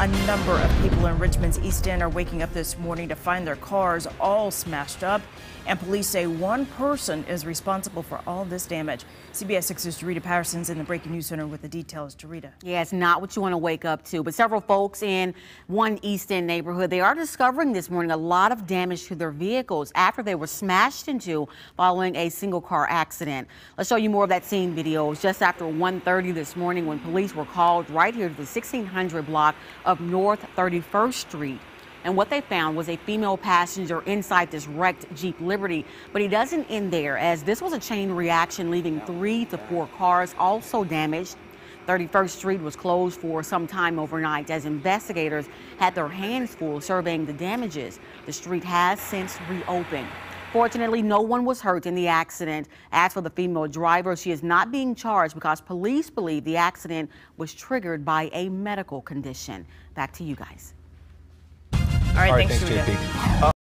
a number of people in Richmond's East End are waking up this morning to find their cars all smashed up. And police say one person is responsible for all this damage. CBS 6's Jerrita Patterson's in the Breaking News Center with the details. Jerrita. Yeah, it's not what you want to wake up to. But several folks in one East End neighborhood, they are discovering this morning a lot of damage to their vehicles after they were smashed into following a single car accident. Let's show you more of that scene video. Just after 1.30 this morning when police were called right here to the 1600 block of North 31st Street. And what they found was a female passenger inside this wrecked Jeep Liberty. But he doesn't end there, as this was a chain reaction, leaving three to four cars also damaged. 31st Street was closed for some time overnight as investigators had their hands full surveying the damages. The street has since reopened. Fortunately, no one was hurt in the accident. As for the female driver, she is not being charged because police believe the accident was triggered by a medical condition. Back to you guys. All right, All right thanks, thanks JP.